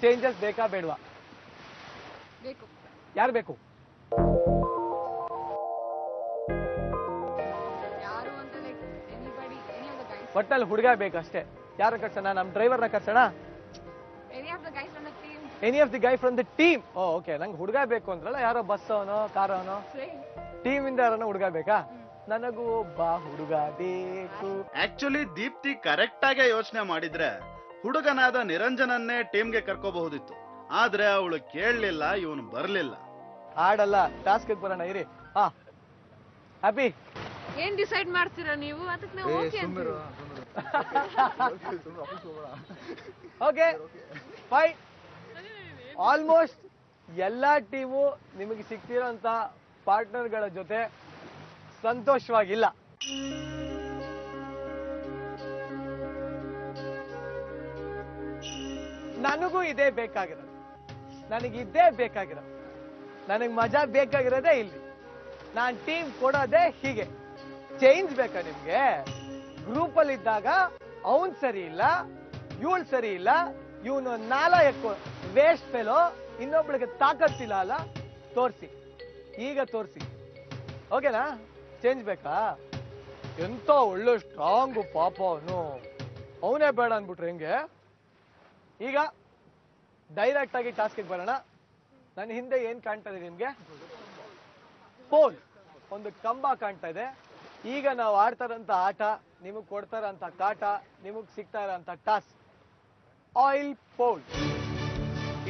Changes ಬೇಕಾ ಬೇಡವಾ? ಬೇಕು. ಯಾರು ಬೇಕು? ಒಟ್ಟಲ್ಲಿ ಹುಡುಗ ಬೇಕಷ್ಟೇ. ಯಾರ ಕರ್ಸೋಣ ನಮ್ಮ ಡ್ರೈವರ್ನ ಕರ್ಸೋಣ any of the guy from the team oh okay ನಂಗೆ ಹುಡುಗ ಬೇಕು ಅಂದ್ರಲ್ಲ ಯಾರೋ ಬಸ್ ಅವನೋ ಕಾರ್ ಅವನೋ? ಟೀಮ್ ಇಂದ ಯಾರನ್ನ ಹುಡುಗ ಬೇಕಾ? ನನಗೂ ಒಬ್ಬ ಹುಡುಗ ಬೇಕು. ಆಕ್ಚುಲಿ ದೀಪ್ತಿ ಕರೆಕ್ಟ್ ಆಗೇ ಯೋಚನೆ ಮಾಡಿದ್ರೆ ಹುಡುಗನಾದ ನಿರಂಜನನ್ನೇ ಟೀಮ್ಗೆ ಕರ್ಕೋಬಹುದಿತ್ತು. ಆದ್ರೆ ಅವಳು ಕೇಳಲಿಲ್ಲ ಇವನು ಬರ್ಲಿಲ್ಲ. ಆಡಲ್ಲ ಟಾಸ್ಕ್ ಬರೋಣ ಇರಿ. ಹಾ. ಹ್ಯಾಪಿ ಏನ್ ಡಿಸೈಡ್ ಮಾಡ್ತೀರಾ ನೀವು? ಅದಕ್ಕೆ ನಾವು ಓಕೆ ಅಂತೀವಿ. ಓಕೆ ಫೈನ್ ಆಲ್ಮೋಸ್ಟ್ ಎಲ್ಲಾ ಟೀಮು ನಿಮಗೆ ಸಿಕ್ತಿರೋಂತ ಪಾರ್ಟ್ನರ್ಗಳ ಜೊತೆ ಸಂತೋಷವಾಗಿಲ್ಲ. ನನಗೂ ಇದೇ ಬೇಕಾಗಿರೋದು. ನನಗೆ ಇದೇ ಬೇಕಾಗಿರೋದು. ನನಗೆ ಮಜಾ ಬೇಕಾಗಿರೋದೇ ಇಲ್ಲಿ. ನಾನು ಟೀಮ್ ಕೊಡೋದೇ ಹೀಗೆ. ಚೇಂಜ್ ಬೇಕಾ ನಿಮ್ಗೆ? ಗ್ರೂಪ್ ಅಲ್ಲಿ ಇದ್ದಾಗ ಅವನ್ ಸರಿ ಇಲ್ಲ, ಇವಳು ಸರಿ ಇಲ್ಲ, ಇವನು ನಾಲಾಯಕ್ಕು ವೇಸ್ಟ್ ಫೆಲೋ ಇನ್ನೊಬ್ಳಿಗೆ ತಾಕತ್ತಿಲ್ಲ ಅಲ್ಲ, ತೋರಿಸಿ. ಈಗ ತೋರಿಸಿ. ಓಕೆನಾ? ಚೇಂಜ್ ಬೇಕಾ? ಎಂತ ಒಳ್ಳೆ ಸ್ಟ್ರಾಂಗು ಪಾಪ ಅವನು. ಅವನೇ ಬೇಡ ಅಂದ್ಬಿಟ್ರೆ ಹೆಂಗೆ? ಈಗ ಡೈರೆಕ್ಟ್ ಆಗಿ ಟಾಸ್ಕ್ ಬರೋಣ. ನನ್ನ ಹಿಂದೆ ಏನ್ ಕಾಣ್ತಾ ಇದೆ ನಿಮ್ಗೆ? ಪೋಲ್ ಒಂದು ಕಂಬ ಕಾಣ್ತಾ ಇದೆ. ಈಗ ನಾವು ಆಡ್ತಾ ಇರೋಂಥ ಆಟ, ನಿಮಗ್ ಕೊಡ್ತಾರಂತ ಕಾಟ, ನಿಮಗ್ ಸಿಗ್ತಾ ಇರೋಂಥ ಟಾಸ್ಕ್ ಆಯಿಲ್ ಪೋಲ್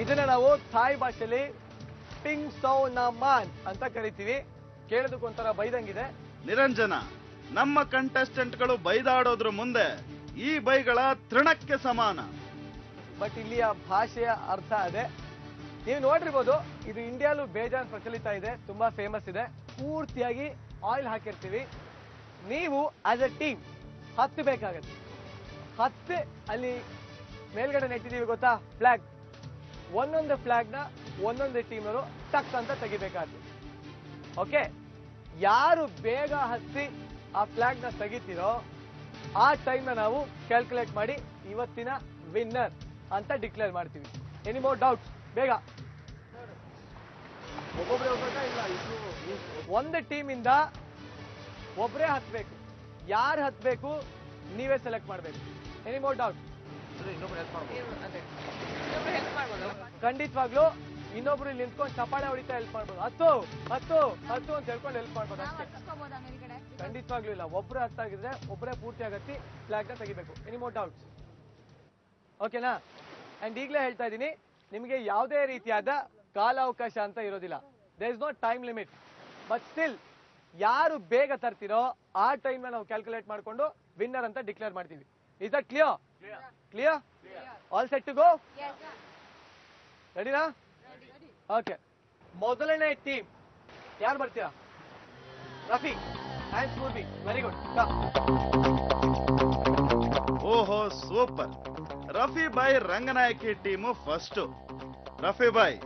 ಇದನ್ನ ನಾವು ಥಾಯ್ ಭಾಷೆಯಲ್ಲಿ ಪಿಂಗ್ ಸೌ ನಮಾನ್ ಅಂತ ಕರಿತೀವಿ. ಕೇಳೋದಕ್ಕೊಂಥರ ಬೈದಂಗಿದೆ. ನಿರಂಜನ ನಮ್ಮ ಕಂಟೆಸ್ಟೆಂಟ್ಗಳು ಬೈದಾಡೋದ್ರ ಮುಂದೆ ಈ ಬೈಗಳ ತೃಣಕ್ಕೆ ಸಮಾನ. ಬಟ್ ಇಲ್ಲಿಯ ಭಾಷೆಯ ಅರ್ಥ ಅದೇ. ನೀವು ನೋಡಿರ್ಬೋದು ಇದು ಇಂಡಿಯಾಲೂ ಬೇಜಾನ್ ಪ್ರಚಲಿತ ಇದೆ ತುಂಬಾ ಫೇಮಸ್ ಇದೆ. ಪೂರ್ತಿಯಾಗಿ ಆಯಿಲ್ ಹಾಕಿರ್ತೀವಿ. ನೀವು ಆಸ್ ಎ ಟೀಮ್ ಹತ್ತು ಬೇಕಾಗತ್ತೆ. ಹತ್ತು ಅಲ್ಲಿ ಮೇಲ್ಗಡೆ ನೆಟ್ಟಿದ್ದೀವಿ ಗೊತ್ತಾ? ಫ್ಲಾಗ್ ಒಂದೊಂದು ಫ್ಲಾಗ್ನ ಒಂದೊಂದು ಟೀಮರು ಟಕ್ ಅಂತ ತೆಗಿಬೇಕಾದ್ರು ಓಕೆ ಯಾರು ಬೇಗ ಹತ್ತಿ ಆ ಫ್ಲಾಗ್ನ ತೆಗಿತೀರೋ ಆ ಟೈಮ್ನ ನಾವು ಕ್ಯಾಲ್ಕುಲೇಟ್ ಮಾಡಿ ಇವತ್ತಿನ ವಿನ್ನರ್ ಅಂತ ಡಿಕ್ಲೇರ್ ಮಾಡ್ತೀವಿ. ಎನಿ ಮೋರ್ ಡೌಟ್ಸ್ ಬೇಗ. ಒಬ್ಬೊಬ್ರೆ ಹೋಗ್ಬೇಕಾ ಇಲ್ಲ ಒಂದು ಟೀಮ್ ಇಂದ ಒಬ್ರೇ ಹತ್ಬೇಕು. ಯಾರು ಹತ್ಬೇಕು? ನೀವೇ ಸೆಲೆಕ್ಟ್ ಮಾಡಬೇಕು. ಎನಿ ಮೋರ್ ಡೌಟ್ ಹೆಲ್ಪ್ ಮಾಡ್ಬೋದು ಖಂಡಿತವಾಗ್ಲೂ ಇನ್ನೊಬ್ರು ಇಲ್ಲಿ ನಿಂತ್ಕೊಂಡು ಚಪಾಳೆ ಹೊಡಿತಾ ಹೆಲ್ಪ್ ಮಾಡ್ಬೋದು. ಹತ್ತು ಹತ್ತು ಹತ್ತು ಅಂತ ಹೇಳ್ಕೊಂಡು ಹೆಲ್ಪ್ ಮಾಡ್ಬೋದು ಅಷ್ಟೇ. ಖಂಡಿತವಾಗ್ಲೂ ಇಲ್ಲ. ಒಬ್ರು ಹತ್ತಾಗಿದ್ರೆ ಒಬ್ಬರೇ ಪೂರ್ತಿ ಆಗತ್ತಿ ಫ್ಲಾಗ್ನ ತೆಗಿಬೇಕು. ಎನಿ ಮೋರ್ ಡೌಟ್ಸ್ ಓಕೆನಾ ಅಂಡ್ ಈಗಲೇ ಹೇಳ್ತಾ ಇದ್ದೀನಿ ನಿಮಗೆ ಯಾವುದೇ ರೀತಿಯಾದ ಕಾಲಾವಕಾಶ ಅಂತ ಇರೋದಿಲ್ಲ. There is no time limit but still ಯಾರು ಬೇಗ ತರ್ತಿರೋ ಆ ಟೈಮ್ ನಾವು ಕ್ಯಾಲ್ಕುಲೇಟ್ ಮಾಡ್ಕೊಂಡು ವಿನ್ನರ್ ಅಂತ ಡಿಕ್ಲೇರ್ ಮಾಡ್ತೀವಿ. Is that clear clear all set to go ರೆಡಿನಾ ಓಕೆ ಮೊದಲನೇ ಟೀಮ್ ಯಾರು ಬರ್ತೀರಾ? Rafi. And Smurthi very good ಓಹೋ super. Rafi boy Ranganayaki team first Rafi boy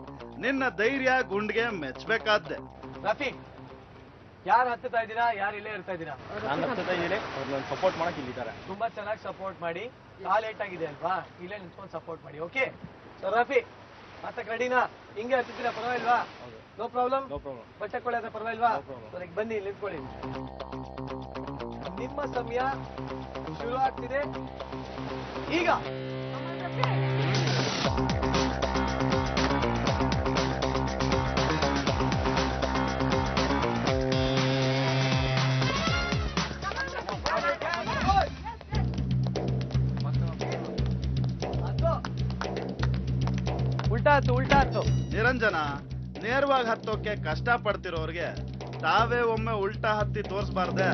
ನಿನ್ನ ಧೈರ್ಯ ಗುಂಡ್ಗೆ ಮೆಚ್ಚಬೇಕಾದ್ದೆ ರಫಿ ಯಾರು ಹತ್ತುತ್ತಾ ಇದ್ದೀರಾ? ಯಾರು ಇಲ್ಲೇ ಇರ್ತಾ ಇದ್ದೀರಾ? ನಾನು ಹತ್ತುತ್ತಾ ಇದ್ದೀನಿ. ಅವ್ರನ್ನ ಸಪೋರ್ಟ್ ಮಾಡಕ್ ಇಲ್ಲಿದ್ದಾರೆ. ತುಂಬಾ ಚೆನ್ನಾಗಿ ಸಪೋರ್ಟ್ ಮಾಡಿ. ಕಾಲ್ ಲೇಟ್ ಆಗಿದೆ ಅಲ್ವಾ? ಇಲ್ಲೇ ನಿಂತ್ಕೊಂಡು ಸಪೋರ್ಟ್ ಮಾಡಿ ಓಕೆ ಸೊ ರಫಿ ಮತ್ತೆ ರೆಡಿನಾ ಹಿಂಗೆ ಹತ್ತಿದ್ದೀರಾ ಪರವಾಗಿಲ್ವಾ? ನೋ ಪ್ರಾಬ್ಲಮ್ ನೋ ಪ್ರಾಬ್ಲಮ್ ಬಟ್ಟೆ ಪರವಾಗಿಲ್ವಾ? ಅದಕ್ಕೆ ಬನ್ನಿ ಇಲ್ಲಿ ನಿಂತ್ಕೊಳ್ಳಿ. ನಿಮ್ಮ ಸಮಯ ಶುರು ಆಗ್ತಿದೆ. ಈಗ ಉಲ್ಟಾ ಉಲ್ಟಾತು. ಉಲ್ಟಾ ಹತ್ತು ನಿರಂಜನ ನೇರವಾಗಿ ಹತ್ತೋಕೆ ಕಷ್ಟ ಪಡ್ತಿರೋರ್ಗೆ ತಾವೇ ಒಮ್ಮೆ ಉಲ್ಟಾ ಹತ್ತಿ ತೋರಿಸ್ಬಾರ್ದೆ.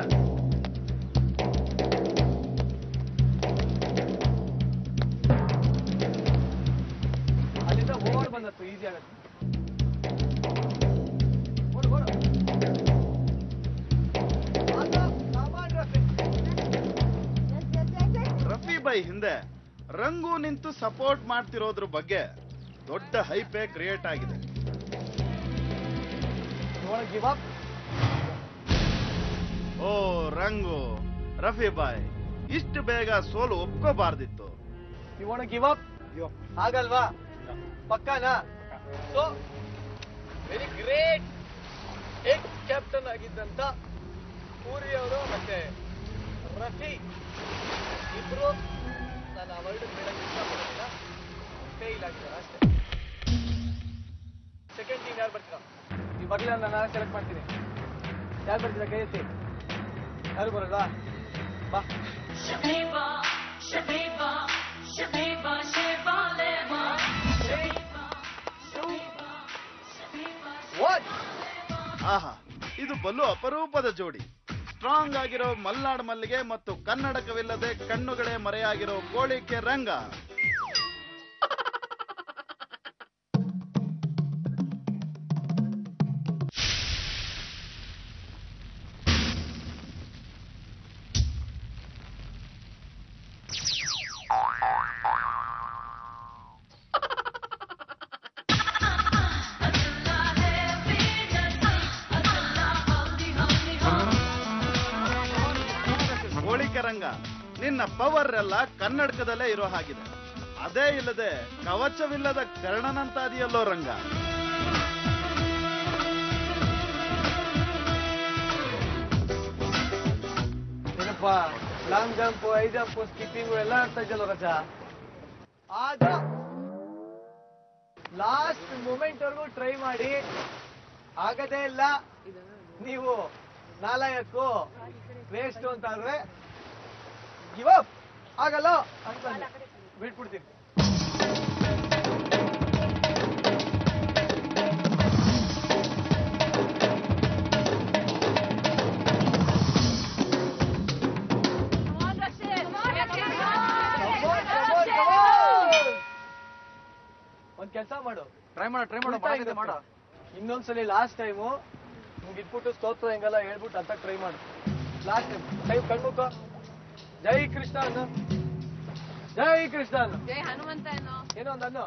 ಅಲ್ಲಿಂದ ಓಡ್ ಬಂದತ್ತು ಈಸಿ ಆಗತ್ತೆ. ರಫಿ ಬೈ ಹಿಂದೆ ರಂಗು ನಿಂತು ಸಪೋರ್ಟ್ ಮಾಡ್ತಿರೋದ್ರ ಬಗ್ಗೆ ದೊಡ್ಡ ಹೈಪೇ ಕ್ರಿಯೇಟ್ ಆಗಿದೆ. You wanna give up? ಓ ರಂಗು ರಫಿ ಬಾಯ್ ಇಷ್ಟು ಬೇಗ ಸೋಲು ಒಪ್ಕೋಬಾರ್ದಿತ್ತು. ಗಿವ್ ಅಪ್ ಆಗಲ್ವಾ ಪಕ್ಕಾನಾ? So very great ex captain ಆಗಿದ್ದಂತ Puri ಅವರು ಮತ್ತೆ ರಫಿ ಇಬ್ರು ನಾನು ಅವಾರ್ಡ್ ಬೇಡಕ್ಕೆ ಇಷ್ಟಪಡೋದಿಲ್ಲ ಇಲ್ಲ ಸರ್ ಅಷ್ಟೇ? ಸೆಕೆಂಡ್ ಟೀಮ್ ಯಾರು ಬರ್ತೀರಾ? ನೀವು ಬರ್ಲಿಲ್ಲ ಅಂದ್ರೆ ನಾನು ಸೆಲೆಕ್ಟ್ ಮಾಡ್ತೀನಿ. ಯಾರು ಬರ್ತೀರಾ ಕೈ ಎತ್ತಿ ಯಾರು ಬರಲ್ವಾ ಬಾ. ಆಹಾ ಇದು ಬಲು ಅಪರೂಪದ ಜೋಡಿ. ಸ್ಟ್ರಾಂಗ್ ಆಗಿರೋ ಮಲ್ನಾಡ್ ಮಲ್ಲಿಗೆ ಮತ್ತು ಕನ್ನಡಕವಿಲ್ಲದೆ ಕಣ್ಣುಗಳೇ ಮರೆಯಾಗಿರೋ ಕೋಳಿಕೆ ರಂಗ. ಪವರ್ ಎಲ್ಲ ಕನ್ನಡಕದಲ್ಲೇ ಇರೋ ಹಾಗಿದೆ. ಅದೇ ಇಲ್ಲದೆ ಕವಚವಿಲ್ಲದ ಕರ್ಣನಂತಾದಿಯಲ್ಲೋ ರಂಗ. ಏನಪ್ಪ, long jump, high jump, skipping ಎಲ್ಲ ಆಡ್ತಾ ಇದ್ದಲ್ಲ ರಜ? ಆಗ ಲಾಸ್ಟ್ ಮೂಮೆಂಟ್ ವರ್ಗೂ ಟ್ರೈ ಮಾಡಿ. ಆಗದೇ ಇಲ್ಲ. ನೀವು ನಾಲಯಕ್ಕೂ ವೇಸ್ಟ್ ಅಂತ ಆದ್ರೆ ಗಿವ್ ಅಪ್ ಆಗಲ್ಲ ಅಂತ ಬಿಟ್ಬಿಡ್ತೀನಿ ಒಂದ್ ಕೆಲಸ ಮಾಡು. ಟ್ರೈ ಮಾಡ ಟ್ರೈ ಮಾಡ. ಉಲ್ಟಾ ಹಿಂಗೆ ಮಾಡು. ಇನ್ನೊಂದ್ಸಲಿ ಲಾಸ್ಟ್ ಟೈಮು ನಿಮ್ಗೆ ಇಟ್ಬಿಟ್ಟು ಸ್ತೋತ್ರ ಹೆಂಗೆಲ್ಲ ಹೇಳ್ಬಿಟ್ಟು ಅಂತ ಟ್ರೈ ಮಾಡು. ಲಾಸ್ಟ್ ಟೈಮ್ ಟೈಮ್ ಕಣ್ಮುಖ. ಜೈ ಕೃಷ್ಣ ಅನ್ನು ಜೈ ಕೃಷ್ಣ ಅನ್ನು ಜೈ ಹನುಮಂತ ಏನೋ ಏನೋ ಒಂದು ಅನ್ನು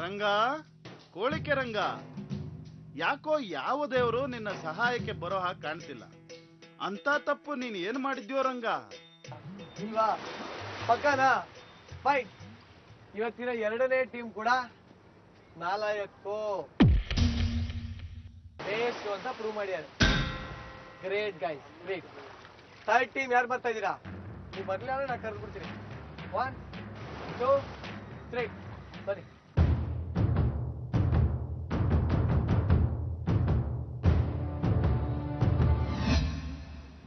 ರಂಗ ಕೋಳಿಕೆ ರಂಗ. ಯಾಕೋ ಯಾವ ದೇವರು ನಿನ್ನ ಸಹಾಯಕ್ಕೆ ಬರೋ ಹಾಗೆ ಕಾಣ್ತಿಲ್ಲ ಅಂತ ತಪ್ಪು ನೀನ್ ಏನ್ ಮಾಡಿದ್ಯೋ ರಂಗ? ಇಲ್ವಾ ಪಕ್ಕನಾ? ಫೈನ್ ಇವತ್ತಿನ ಎರಡನೇ ಟೀಮ್ ಕೂಡ ನಾಲಾಯಕ್ಕೋ. ಬೇಸ್ಟ್ ಅಂತ ಪ್ರೂವ್ ಮಾಡ್ಯಾರ. Great guys great third team ಯಾರು ಬರ್ತಾ ಇದ್ದೀರಾ? ನೀವು ಬರ್ಲಿಲ್ಲ ನಾನು ಕರೆದು ಬಿಡ್ತೀನಿ. ಒನ್ ಟೂ ತ್ರೀ ಬನ್ನಿ.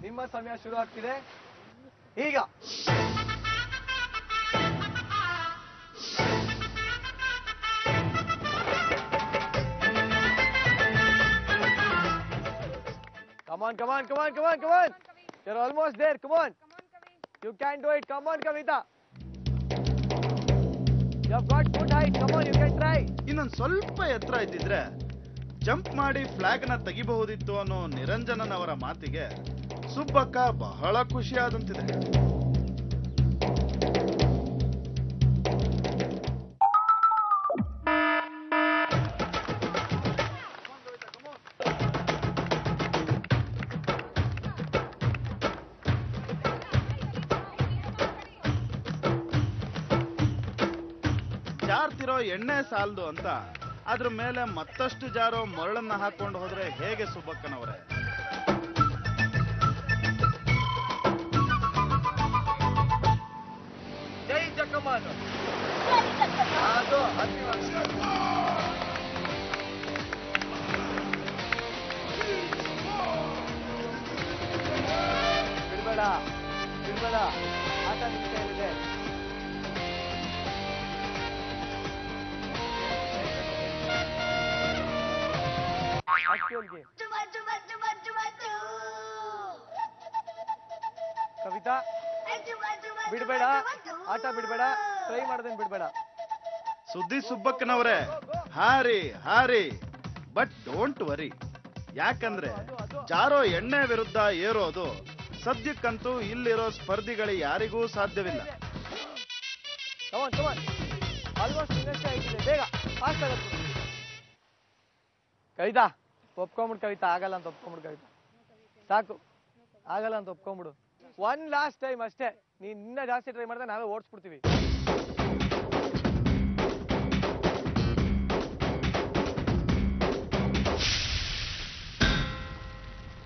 ನಿಮ್ಮ ಸಮಯ ಶುರು ಆಗ್ತಿದೆ. ಈಗ. Come on, come on, come on, come on, come on. You're almost there. Come on. You can do it. Come on, Kavita. You have got good height. Come on, you can try. ಇನ್ನೊಂದ್ ಸ್ವಲ್ಪ ಎತ್ತರ ಇದ್ದಿದ್ರೆ jump ಮಾಡಿ ಫ್ಲಾಗ್ನ ತೆಗಿಬಹುದಿತ್ತು ಅನ್ನೋ ನಿರಂಜನನವರ ಮಾತಿಗೆ ಸುಬ್ಬಕ್ಕ ಬಹಳ ಖುಷಿಯಾದಂತಿದೆ ಜಾರ್ತಿರೋ ಎಣ್ಣೆ ಸಾಲದು ಅಂತ. ಅದ್ರ ಮೇಲೆ ಮತ್ತಷ್ಟು ಜಾರೋ ಮರಳನ್ನ ಹಾಕೊಂಡು ಹೋದ್ರೆ ಹೇಗೆ ಸುಬ್ಬಕ್ಕನವರೇ? ಜೈ ಜಕ್ಕಮ್ಮನು. ಅದು ಹತ್ತಿ ವರ್ಷ. ಬಿಡ್ಬೇಡ ಬಿಡ್ಬೇಡ ಹೋಳ್ಗೆ. ಕವಿತಾ ಬಿಡ್ಬೇಡ. ಆಟ ಬಿಡ್ಬೇಡ. ಟ್ರೈ ಮಾಡೋದೇನ್ ಬಿಡ್ಬೇಡ. ಸುದ್ದಿ ಸುಬ್ಬಕ್ಕನವರೇ ಹಾರಿ ಹಾರಿ. ಬಟ್ ಡೋಂಟ್ ವರಿ ಯಾಕಂದ್ರೆ ಜಾರೋ ಎಣ್ಣೆ ವಿರುದ್ಧ ಏರೋದು. ಸದ್ಯಕ್ಕಂತೂ ಇಲ್ಲಿರೋ ಸ್ಪರ್ಧಿಗಳು ಯಾರಿಗೂ ಸಾಧ್ಯವಿಲ್ಲ. ಬೇಗ ಕವಿತಾ ಒಪ್ಕೊಂಬಿಡು ಕವಿತಾ, ಆಗಲ್ಲ ಅಂತ ಒಪ್ಕೊಂಬಿಡು ಕವಿತಾ. ಸಾಕು. ಆಗಲ್ಲ ಅಂತ ಒಪ್ಕೊಂಬಿಡು. ಒನ್ ಲಾಸ್ಟ್ ಟೈಮ್ ಅಷ್ಟೇ. ನೀನ್ ಇನ್ನ ಜಾಸ್ತಿ ಟ್ರೈ ಮಾಡಿದ್ರೆ ನಾವೇ ಓಡಿಸ್ಬಿಡ್ತೀವಿ.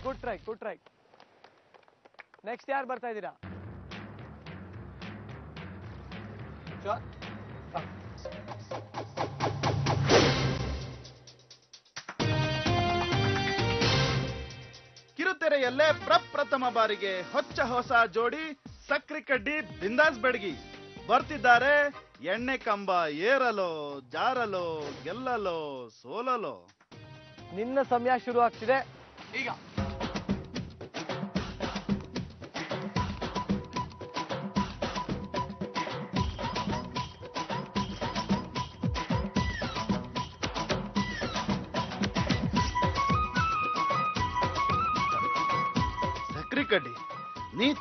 Good try good try next ಯಾರು ಬರ್ತಾ ಇದ್ದೀರಾ? ಕಿರುತೆರೆಯಲ್ಲೇ ಪ್ರಪ್ರಥಮ ಬಾರಿಗೆ ಹೊಚ್ಚ ಹೊಸ ಜೋಡಿ ಸಕ್ರಿ ಕಡ್ಡಿ ಬಿಂದಾಸ್ ಬೆಡಗಿ. ಬರ್ತಿದ್ದಾರೆ ಎಣ್ಣೆ ಕಂಬ ಏರಲೋ ಜಾರಲೋ ಗೆಲ್ಲಲೋ ಸೋಲಲೋ. ನಿನ್ನ ಸಮಯ ಶುರು ಆಗ್ತಿದೆ ಈಗ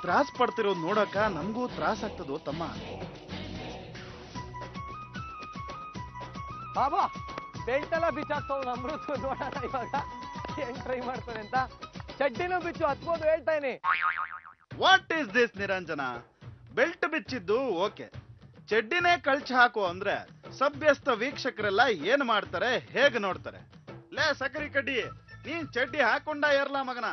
ತ್ರಾಸ್ ಪಡ್ತಿರೋದು ನೋಡಕ ನಮಗೂ ತ್ರಾಸ ಆಗ್ತದೋ ತಮ್ಮ? ಬಾಬಾ ಬೆಲ್ಟ್ ಎಲ್ಲ ಬಿಚ್ಚಾಕ್ತಾವ್ ಅಮೃತ ನೋಡೋಣ ಇವಾಗ. ಹೆಂಗ್ ಟ್ರೈ ಮಾಡ್ತಾನೆ ಅಂತ? ಚಡ್ಡಿನೂ ಬಿಚ್ಚು ಹತ್ಬೋದು ಹೇಳ್ತಾ ಇನಿ what is this Niranjan? Belt ಬಿಚ್ಚಿದ್ದು okay ಚಡ್ಡಿನೇ ಕಳ್ಚಿ ಹಾಕು ಅಂದ್ರೆ ಸಭ್ಯಸ್ಥ ವೀಕ್ಷಕರೆಲ್ಲ ಏನ್ ಮಾಡ್ತಾರೆ ಹೇಗ್ ನೋಡ್ತಾರೆ? ಲೇ ಸಕ್ಕರಿ ಕಡ್ಡಿ ನೀನ್ ಚಡ್ಡಿ ಹಾಕೊಂಡ ಏರ್ಲಾ ಮಗನ.